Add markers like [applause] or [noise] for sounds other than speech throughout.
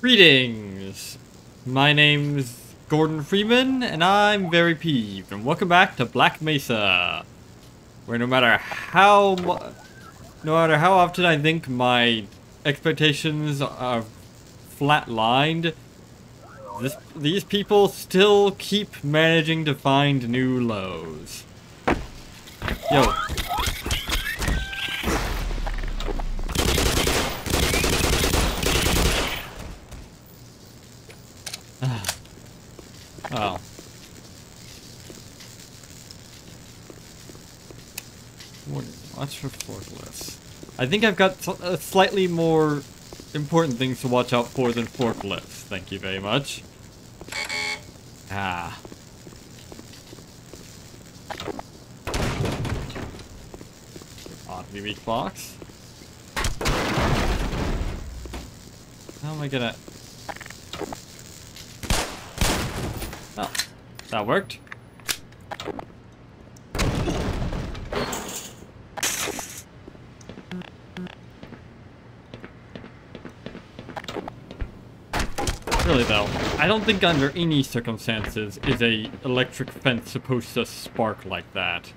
Greetings! My name's Gordon Freeman, and I'm very peeved, and welcome back to Black Mesa, where no matter how no matter how often I think my expectations are flatlined, this, these people still keep managing to find new lows. Yo. Oh. What- Watch for forklifts. I think I've got uh, slightly more important things to watch out for than forklifts. Thank you very much. Ah. Oddly weak box. How am I gonna... Oh, that worked. Really though, I don't think under any circumstances is a electric fence supposed to spark like that.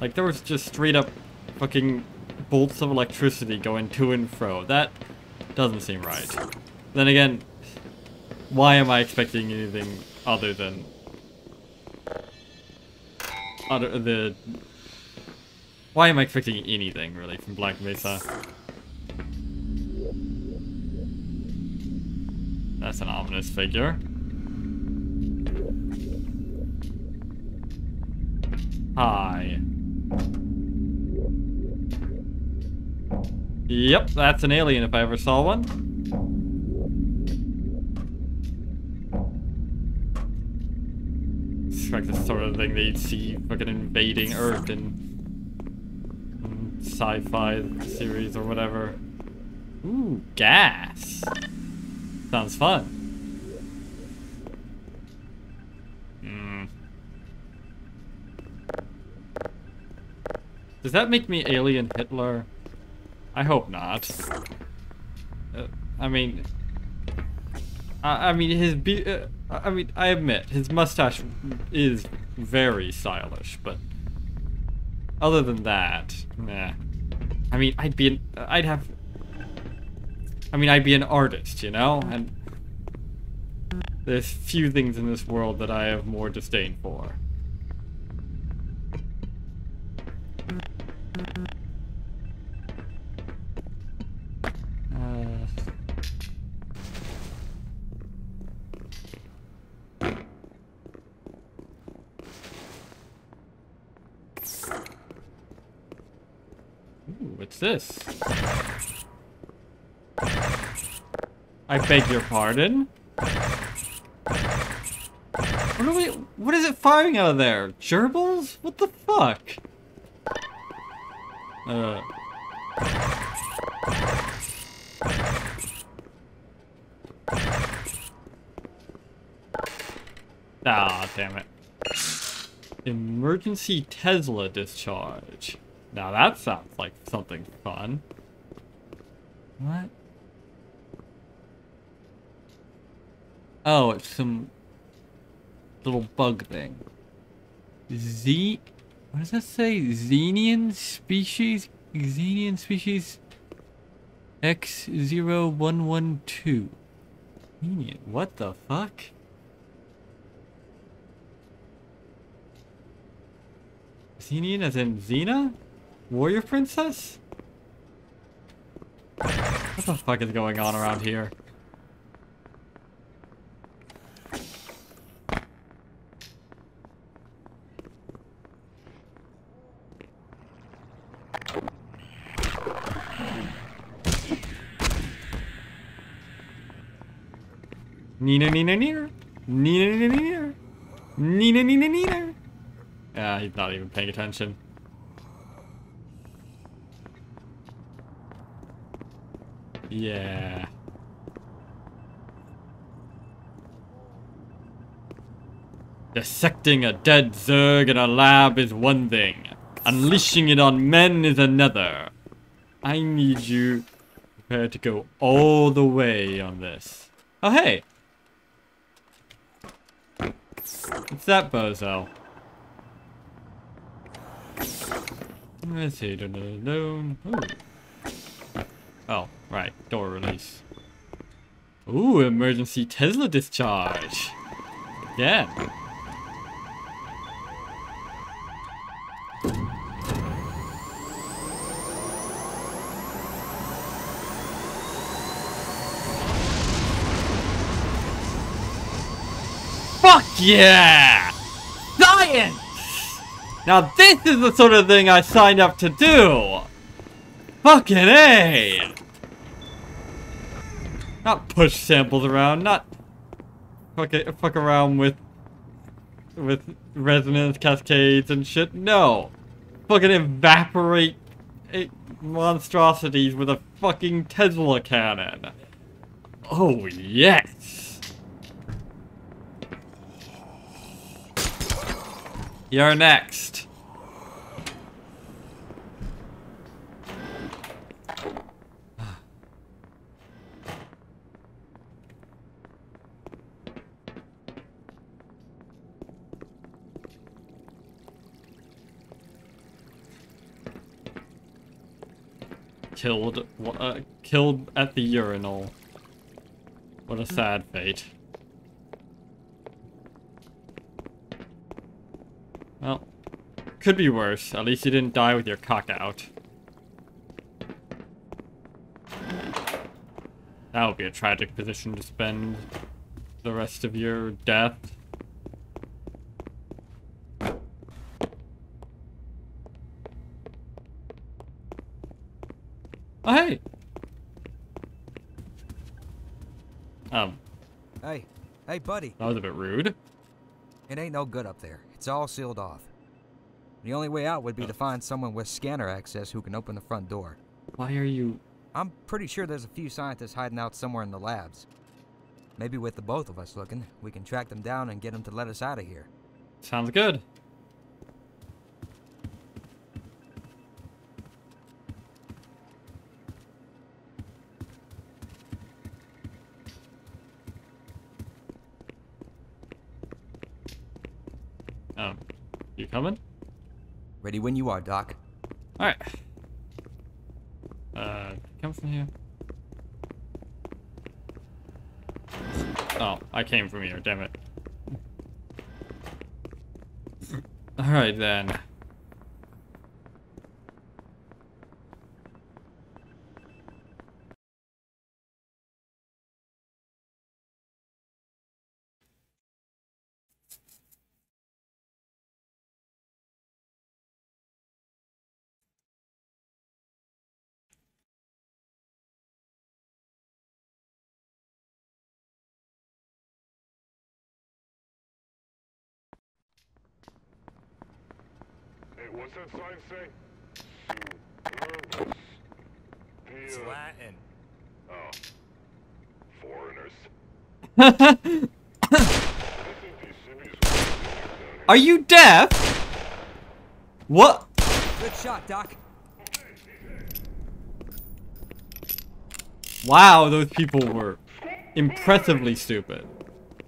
Like there was just straight up fucking bolts of electricity going to and fro. That doesn't seem right. Then again, why am I expecting anything other than other the why am I expecting anything really from Black Mesa? That's an ominous figure. Hi. Yep, that's an alien if I ever saw one. It's like the sort of thing that you'd see fucking invading Earth in, in sci-fi series or whatever. Ooh, gas. Sounds fun. Hmm. Does that make me alien Hitler? I hope not. Uh, I mean, I, I mean his be uh, I mean I admit his mustache is very stylish, but other than that, nah. I mean I'd be I'd have I mean I'd be an artist, you know, and there's few things in this world that I have more disdain for. Uh, what's this? I beg your pardon? What are we- what is it firing out of there? Gerbils? What the fuck? Uh. Ah, damn it. Emergency Tesla discharge. Now that sounds like something fun. What? Oh, it's some little bug thing. Z. What does that say? Xenian species? Xenian species X0112. Xenian. What the fuck? Xenian as in Xena? Warrior princess? What the fuck is going on around here? Nina Nina Nina. Nina Nina Nina. Nina Nina Nina. Ah, he's not even paying attention. Yeah. Dissecting a dead Zerg in a lab is one thing. Unleashing it on men is another. I need you prepared to go all the way on this. Oh, hey! It's that bozo. Let's see. Dun. Oh, right. Door release. Ooh, emergency Tesla discharge. Yeah. Fuck yeah! Science! Now this is the sort of thing I signed up to do! Fucking A! Not push samples around, not fuck, it, fuck around with with resonance cascades and shit. No! Fucking evaporate eh, monstrosities with a fucking Tesla cannon. Oh yes! You're next. Killed, uh, killed at the urinal. What a sad fate. Well, could be worse. At least you didn't die with your cock out. That would be a tragic position to spend the rest of your death. Oh, hey! Um, Hey, hey, buddy. that was a bit rude. It ain't no good up there. It's all sealed off. The only way out would be to oh. find someone with scanner access who can open the front door. Why are you... I'm pretty sure there's a few scientists hiding out somewhere in the labs. Maybe with the both of us looking, we can track them down and get them to let us out of here. Sounds good. Um, you coming? Ready when you are, Doc. Alright. Uh, come from here. Oh, I came from here, damn it. Alright then. Say? Superbus. It's The, uh, Latin. oh. Foreigners. I think these civvies will be down Are you deaf? What? Good shot, Doc. Wow, those people were impressively stupid.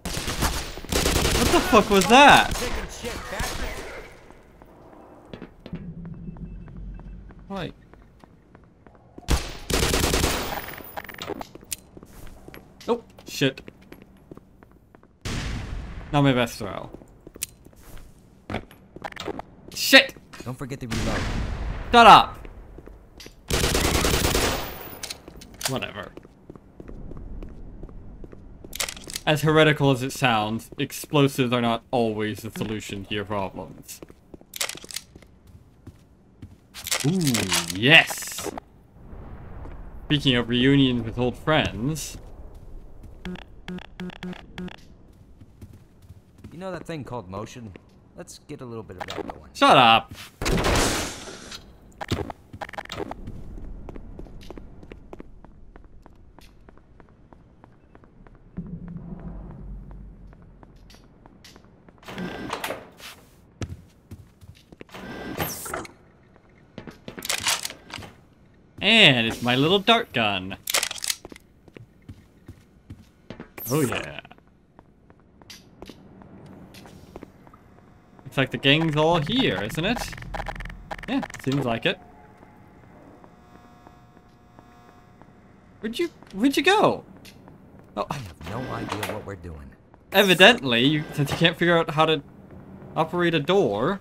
What the fuck was that? Taking shit, bastard. Oh, shit. Not my best throw. Shit! Don't forget to reload. Shut up! Whatever. As heretical as it sounds, explosives are not always the solution to your problems. Ooh, yes! Speaking of reunions with old friends, You know that thing called motion? Let's get a little bit of that going. shut up! And it's my little dart gun. Oh yeah. Looks like the gang's all here, isn't it? Yeah, seems like it. Where'd you where'd you go? Oh, I have no idea what we're doing. evidently, you, since you can't figure out how to operate a door.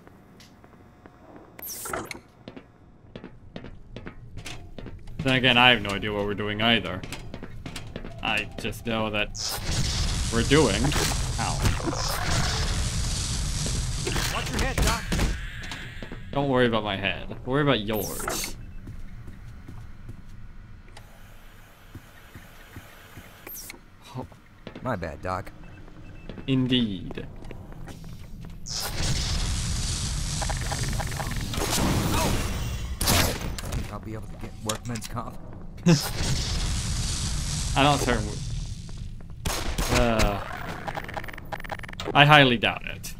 Then again, I have no idea what we're doing either. I just know that we're doing. Ow. Watch your head, Doc. Don't worry about my head. Worry about yours. Oh, My bad, Doc. indeed. Be able to get workman's comp. [laughs] I don't certain. Uh, I highly doubt it.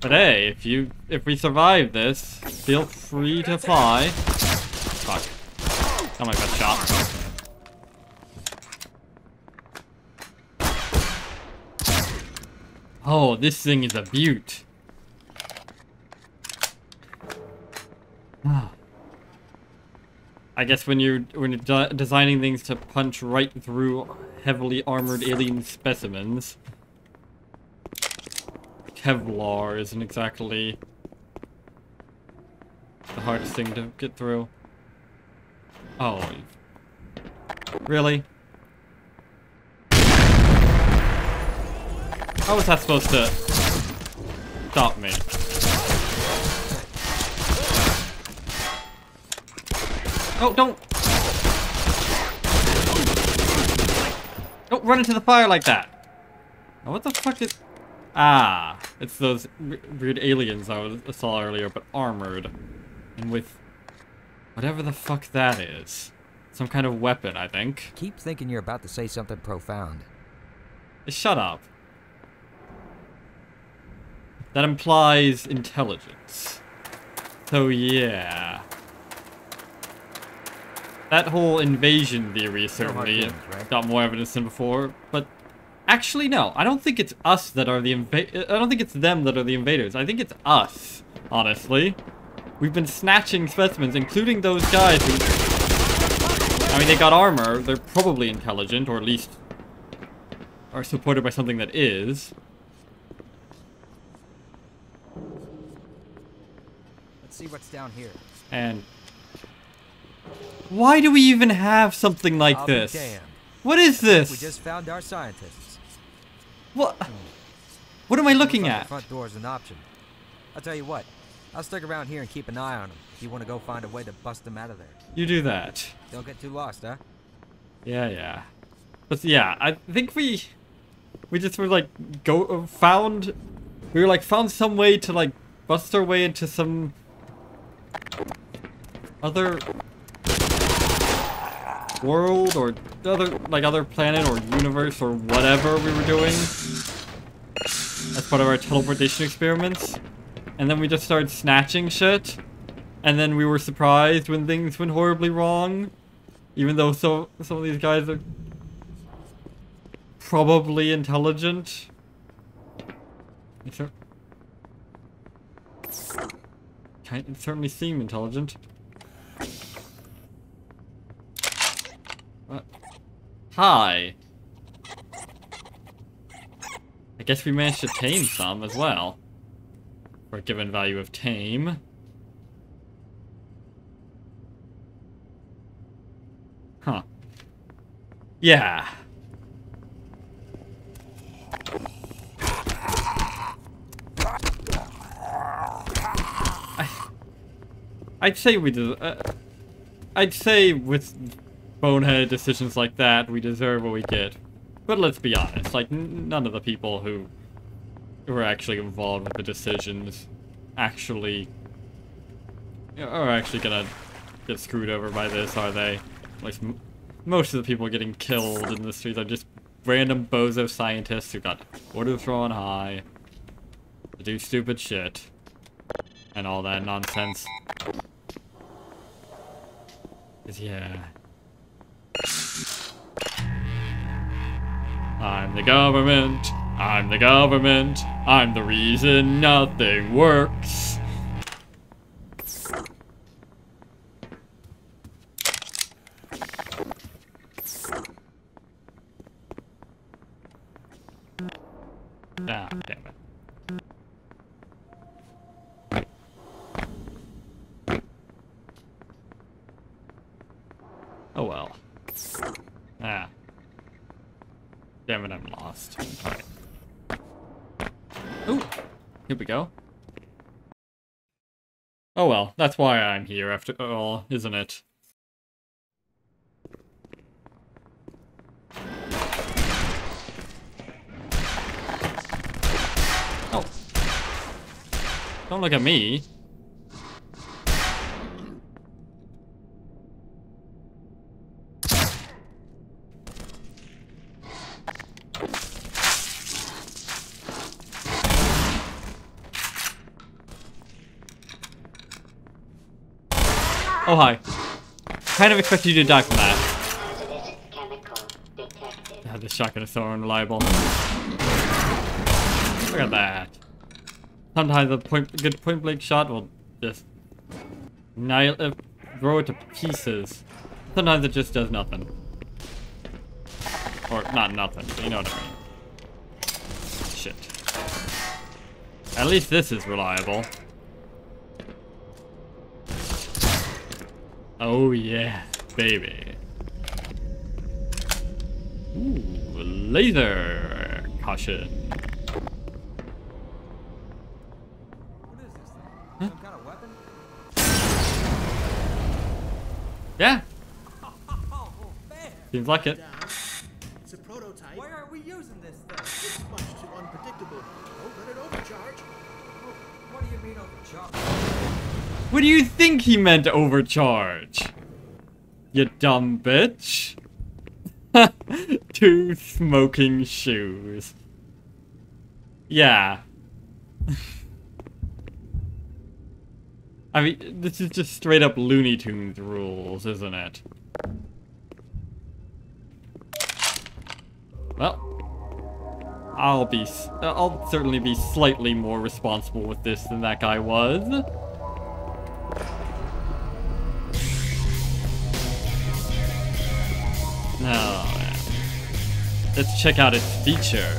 But hey, if you if we survive this, feel free to fly. Fuck. Got my best shot. Oh, this thing is a beaut. I guess when you're when you're de designing things to punch right through heavily armored alien specimens, Kevlar isn't exactly the hardest thing to get through. Oh, really? How was that supposed to stop me? Oh, don't! Don't run into the fire like that! Now, what the fuck is... Ah, it's those weird aliens I was- I saw earlier, but armored. And with... Whatever the fuck that is. Some kind of weapon, I think. Keep thinking you're about to say something profound. Shut up. That implies intelligence. So yeah. That whole invasion theory certainly feelings, right? got more evidence than before, but actually no, I don't think it's us that are the inva- I don't think it's them that are the invaders. I think it's us, honestly. We've been snatching specimens, including those guys who I mean they got armor, they're probably intelligent, or at least are supported by something that is. Let's see what's down here. And why do we even have something like I'll this? What is We this? just found our scientists. What? What am I looking at? The front door is an option. I'll tell you what. I'll stick around here and keep an eye on them. If you want to go find a way to bust them out of there. You do that. Don't get too lost, huh? Yeah, yeah. But yeah, I think we we just were like go uh, found we were like found some way to like bust our way into some other world or other like other planet or universe or whatever we were doing as part of our teleportation experiments. And then we just started snatching shit. And then we were surprised when things went horribly wrong. Even though so some of these guys are probably intelligent. They certainly seem intelligent. What? Hi. I guess we managed to tame some as well. For a given value of tame. Huh. Yeah. I, I'd say we do. Uh, I'd say with bonehead decisions like that, we deserve what we get. But let's be honest, like none of the people who were actually involved with the decisions actually are actually gonna get screwed over by this, are they? Like most of the people getting killed in the streets are just random bozo scientists who got orders thrown high to do stupid shit and all that nonsense. yeah. I'm the government. I'm the government. I'm the reason nothing works. Ah, damn it. Oh well. Ah. Damn it, I'm lost. Alright. Ooh, here we go. Oh well, that's why I'm here after all, isn't it? Oh. Don't look at me. Oh hi. Kind of expected you to die from that. God, this shotgun is so unreliable. Look at that. Sometimes a point, good point blank shot will just nail, uh, throw it to pieces. Sometimes it just does nothing. Or not nothing, you know what I mean. Shit. At least this is reliable. Oh yeah, baby. Ooh, laser caution. What is this thing? Some kind of weapon? Yeah, [laughs] Oh, seems like it. down. It's a prototype. Why aren't we using this thing? It's much too unpredictable. Don't let it overcharge. What do you mean overcharged? What do you think he meant overcharge? You dumb bitch. [laughs] Two smoking shoes. Yeah. [laughs] I mean, this is just straight up Looney Tunes rules, isn't it? Well, I'll be, I'll certainly be slightly more responsible with this than that guy was. Let's check out its features.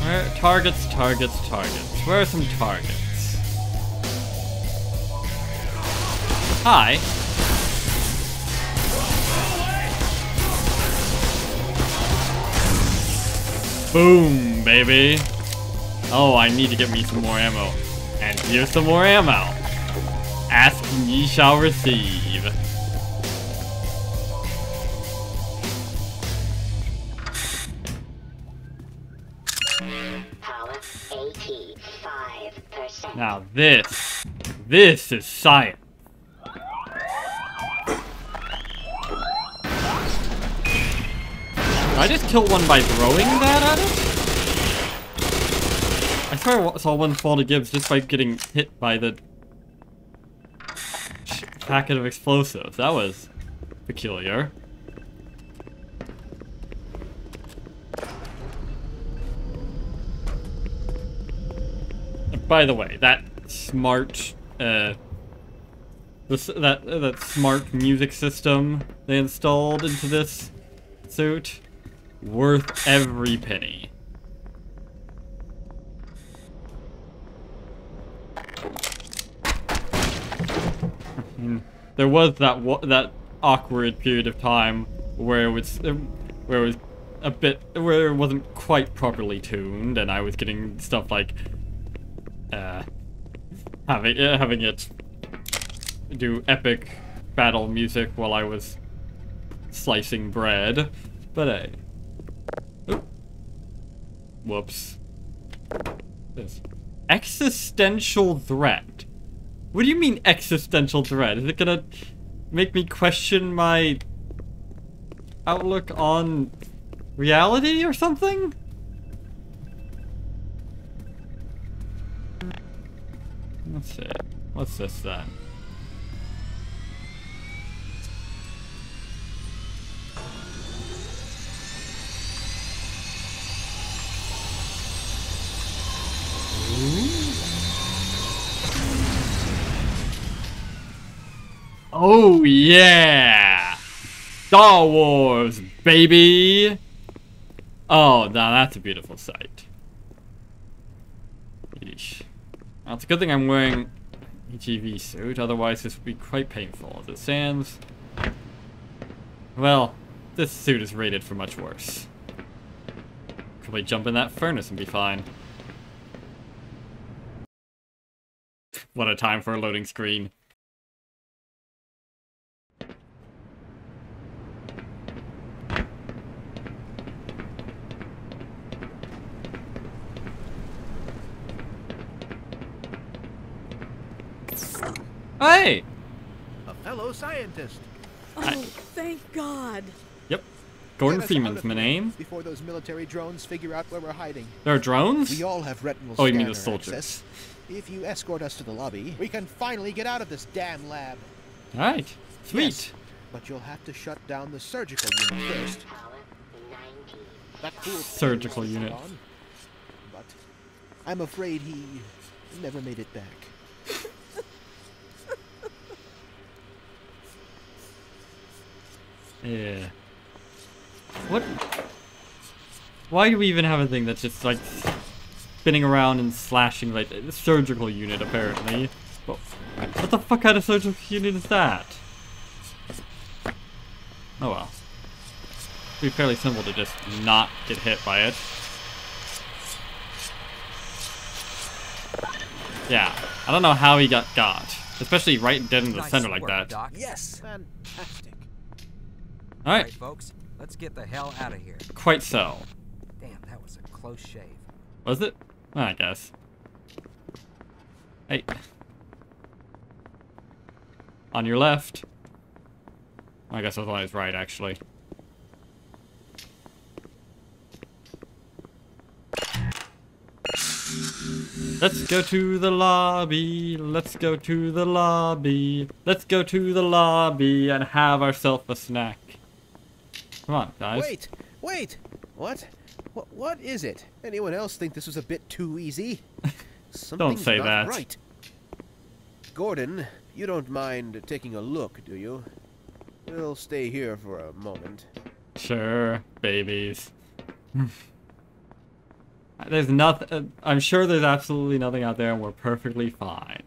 Where targets, targets, targets. Where are some targets? Hi. Boom, baby. Oh, I need to get me some more ammo. And here's some more ammo. Ye shall receive. Now this, this is science. Did I just kill one by throwing that at it? I swear I saw one fall to gibs just by getting hit by the packet of explosives. That was peculiar. By the way, that smart, uh, that that smart music system they installed into this suit, worth every penny. Mm, there was that that awkward period of time where it was uh, where it was a bit where it wasn't quite properly tuned, and I was getting stuff like uh, having uh, having it do epic battle music while I was slicing bread. But hey, Oop. whoops. This existential threat. What do you mean existential threat? Is it gonna make me question my outlook on reality or something? Let's see. What's this then? Oh yeah! Star Wars, baby! Oh, now that's a beautiful sight. Yeesh. It's a good thing I'm wearing a HEV suit, otherwise this would be quite painful. As it stands, well, this suit is rated for much worse. Probably jump in that furnace and be fine. What a time for a loading screen. Hey! A fellow scientist. Oh, thank God. Yep. Gordon Get Freeman's my name. Before those military drones figure out where we're hiding. There are drones? We all have retinal Oh, you mean the soldiers. access. If you escort us to the lobby, we can finally get out of this damn lab. Alright. Sweet. Yes, but you'll have to shut down the surgical unit first. Power 90. That fool [laughs] Surgical unit. gone, But I'm afraid he never made it back. Yeah. What? Why do we even have a thing that's just like spinning around and slashing like a surgical unit apparently? But what the fuck kind of surgical unit is that? Oh well. It'd be fairly simple to just not get hit by it. Yeah, I don't know how he got got, especially right dead in the Nice center like work, that. Doc. Yes, fantastic. All All right, right, folks, let's get the hell out of here. quite so. Damn, that was a close shave. Was it? I guess. Hey. On your left. I guess I was on his right, actually. Let's go to the lobby. Let's go to the lobby. Let's go to the lobby and have ourselves a snack. Come on, guys. Wait, wait. What? What? What is it? Anyone else think this was a bit too easy? [laughs] Something's say not that. Right. Gordon, you don't mind taking a look, do you? We'll stay here for a moment. Sure, babies. [laughs] there's nothing. Uh, I'm sure there's absolutely nothing out there, and we're perfectly fine.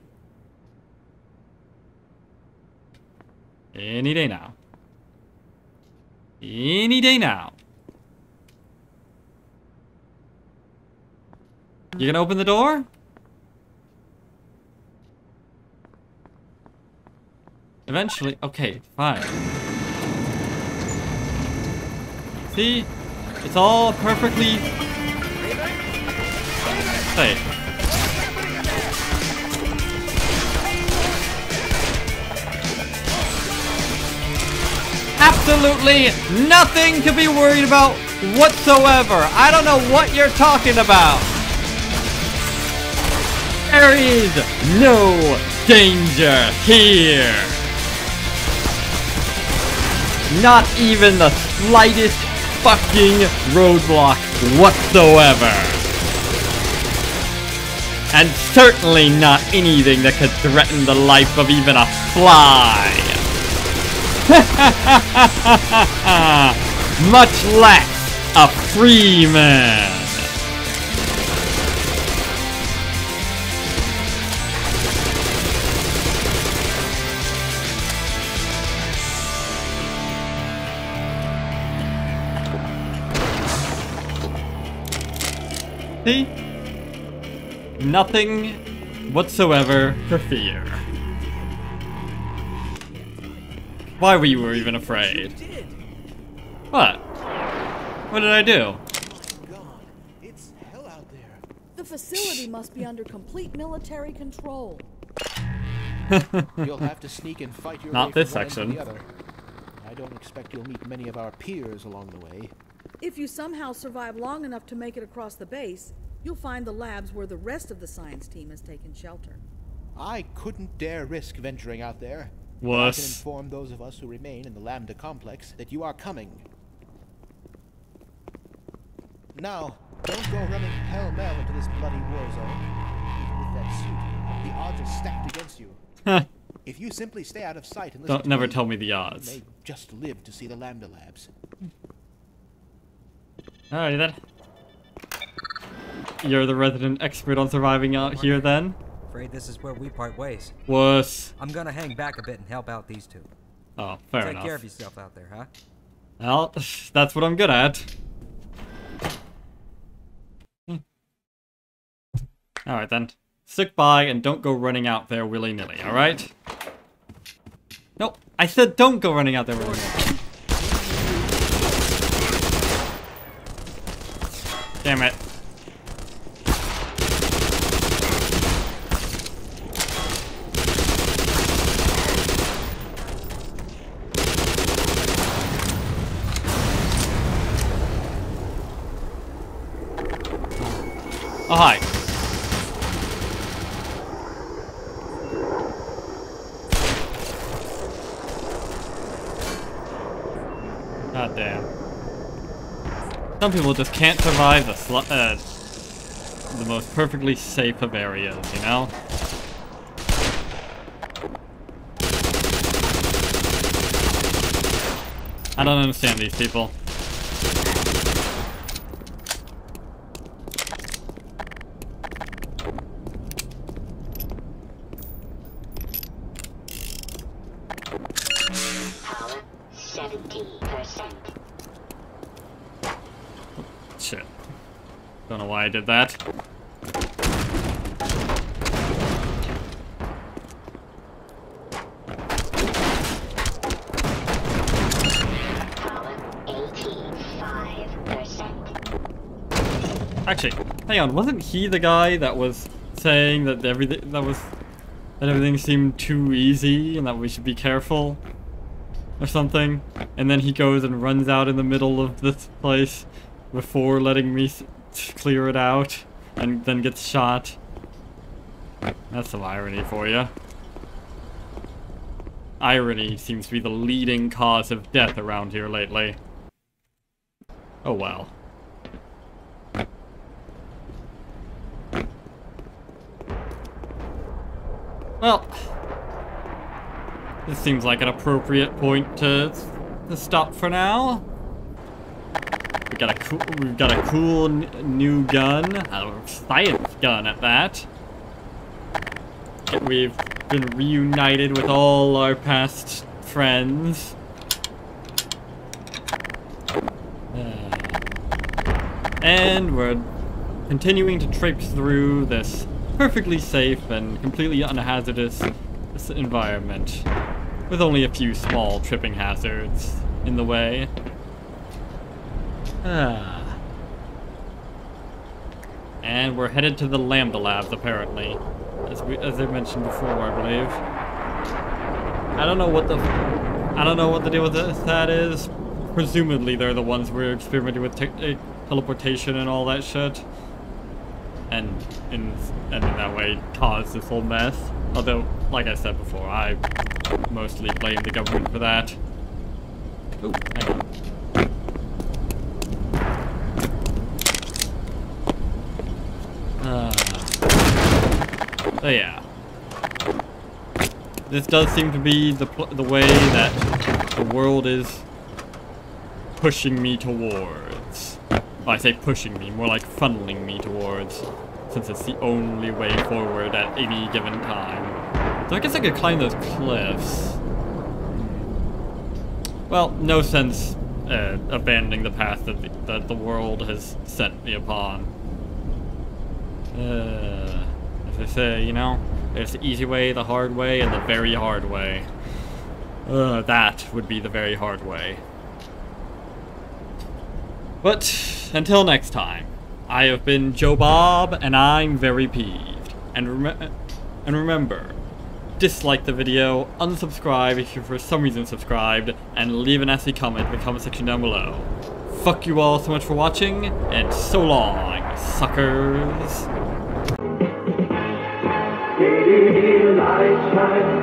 Any day now. Any day now. You gonna open the door? Eventually. Okay, fine. See? It's all perfectly safe. Absolutely nothing to be worried about whatsoever. I don't know what you're talking about. There is no danger here. Not even the slightest fucking roadblock whatsoever. And certainly not anything that could threaten the life of even a fly. [laughs] Much less a free man. See? Nothing whatsoever to fear. Why were you even afraid? What? What did I do? God, it's hell out there. The facility must be under complete military control. You'll have to sneak and fight your Not way this from one end to section. I don't expect you'll meet many of our peers along the way. If you somehow survive long enough to make it across the base, you'll find the labs where the rest of the science team has taken shelter. I couldn't dare risk venturing out there. I can inform those of us who remain in the Lambda complex that you are coming. Now, don't go running pell-mell into this bloody war zone. Even with that suit, the odds are stacked against you. If you simply stay out of sight and listen Don't to never me, tell me the you odds. may just live to see the Lambda Labs. Alrighty then. You're the resident expert on surviving out here then? Afraid this is where we part ways. Was. I'm gonna hang back a bit and help out these two. Oh, fair Take enough. care of yourself out there, huh? Well, [laughs] that's what I'm good at. Hmm. Alright then. Stick by and don't go running out there willy-nilly, alright? Nope, I said don't go running out there willy-nilly. Damn it. Oh, hi. God damn. Some people just can't survive the uh, the most perfectly safe of areas, you know? I don't understand these people. Power 70%. Shit. Don't know why I did that. Actually, hang on, wasn't he the guy that was saying that everything that was that everything seemed too easy and that we should be careful or something? And then he goes and runs out in the middle of this place before letting me clear it out and then gets shot. That's some irony for you. Irony seems to be the leading cause of death around here lately. Oh well. Well, this seems like an appropriate point to, to stop for now. We got a cool, we've got a cool new gun, a science gun at that. We've been reunited with all our past friends. Uh, and we're continuing to traipse through this perfectly safe and completely unhazardous environment with only a few small tripping hazards in the way. Ah. And we're headed to the Lambda Labs, apparently, as we as I mentioned before, I believe. I don't know what the I don't know what the deal with this, that is. Presumably, they're the ones we're experimenting with te- eh, teleportation and all that shit and in and in that way cause this whole mess. Although, like I said before, I mostly blame the government for that. Ooh, hang on. Uh, so yeah, this does seem to be the the way that the world is pushing me towards. Well, I say pushing me, more like funneling me towards, since it's the only way forward at any given time. So I guess I could climb those cliffs. Well, no sense uh, abandoning the path that the, that the world has set me upon. Uh, I say, you know, there's the easy way, the hard way, and the very hard way. Uh, that would be the very hard way. But until next time, I have been Joe Bob, and I'm very peeved. And rem- and remember, dislike the video, unsubscribe if you're for some reason subscribed, and leave an nasty comment in the comment section down below. Fuck you all so much for watching, and so long, suckers. Shines